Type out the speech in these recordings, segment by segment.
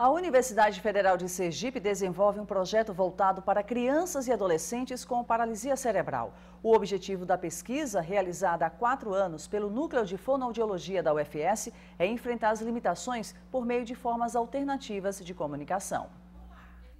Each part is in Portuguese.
A Universidade Federal de Sergipe desenvolve um projeto voltado para crianças e adolescentes com paralisia cerebral. O objetivo da pesquisa, realizada há quatro anos pelo Núcleo de Fonoaudiologia da UFS, é enfrentar as limitações por meio de formas alternativas de comunicação.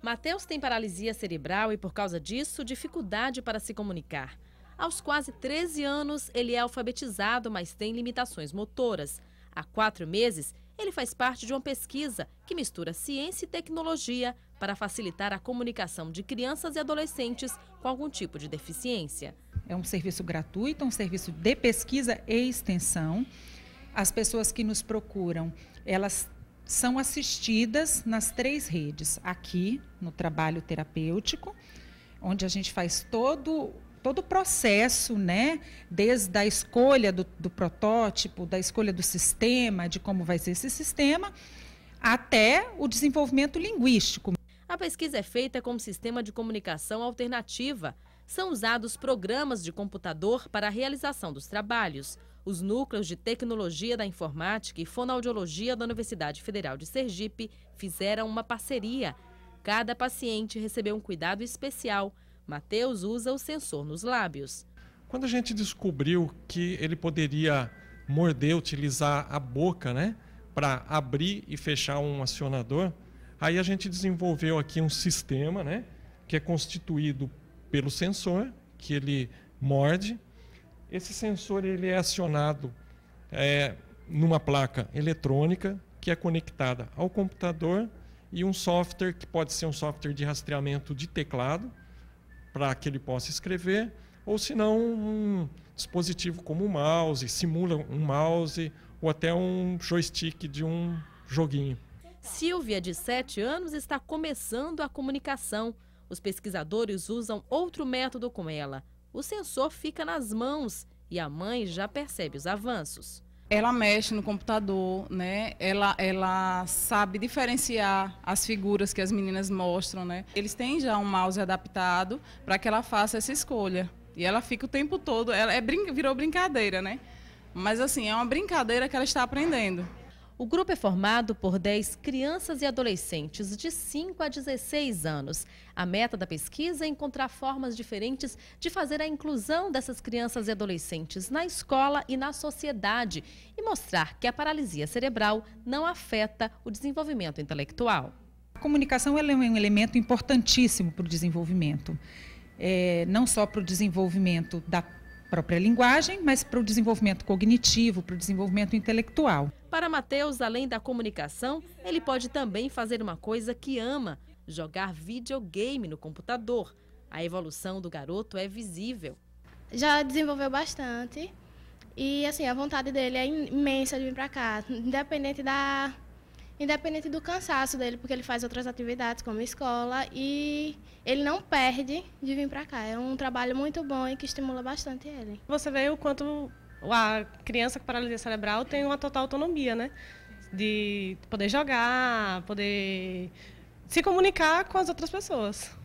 Mateus tem paralisia cerebral e, por causa disso, dificuldade para se comunicar. Aos quase 13 anos, ele é alfabetizado, mas tem limitações motoras. Há quatro meses, ele faz parte de uma pesquisa que mistura ciência e tecnologia para facilitar a comunicação de crianças e adolescentes com algum tipo de deficiência. É um serviço gratuito, um serviço de pesquisa e extensão. As pessoas que nos procuram, elas são assistidas nas três redes. Aqui, no trabalho terapêutico, onde a gente faz todo todo o processo, né, desde a escolha do, do, protótipo, da escolha do sistema, de como vai ser esse sistema, até o desenvolvimento linguístico. A pesquisa é feita com um sistema de comunicação alternativa. São usados programas de computador para a realização dos trabalhos. Os núcleos de tecnologia da informática e fonoaudiologia da Universidade Federal de Sergipe fizeram uma parceria. Cada paciente recebeu um cuidado especial Mateus usa o sensor nos lábios. Quando a gente descobriu que ele poderia morder, utilizar a boca, né, para abrir e fechar um acionador, aí a gente desenvolveu aqui um sistema, né, que é constituído pelo sensor, que ele morde. Esse sensor ele é acionado é, numa placa eletrônica que é conectada ao computador e um software que pode ser um software de rastreamento de teclado para que ele possa escrever, ou se não um dispositivo como um mouse, simula um mouse ou até um joystick de um joguinho. Silvia, de 7 anos, está começando a comunicação. Os pesquisadores usam outro método com ela. O sensor fica nas mãos e a mãe já percebe os avanços ela mexe no computador, né? Ela, ela sabe diferenciar as figuras que as meninas mostram, né? Eles têm já um mouse adaptado para que ela faça essa escolha. E ela fica o tempo todo, ela é virou brincadeira, né? Mas assim, é uma brincadeira que ela está aprendendo. O grupo é formado por 10 crianças e adolescentes de 5 a 16 anos. A meta da pesquisa é encontrar formas diferentes de fazer a inclusão dessas crianças e adolescentes na escola e na sociedade e mostrar que a paralisia cerebral não afeta o desenvolvimento intelectual. A comunicação é um elemento importantíssimo para o desenvolvimento. É, não só para o desenvolvimento da própria linguagem, mas para o desenvolvimento cognitivo, para o desenvolvimento intelectual. Para Mateus, além da comunicação, ele pode também fazer uma coisa que ama: jogar videogame no computador. A evolução do garoto é visível. Já desenvolveu bastante. E assim, a vontade dele é imensa de vir para cá, independente da independente do cansaço dele, porque ele faz outras atividades como escola e ele não perde de vir para cá. É um trabalho muito bom e que estimula bastante ele. Você vê o quanto a criança com paralisia cerebral tem uma total autonomia, né? De poder jogar, poder se comunicar com as outras pessoas.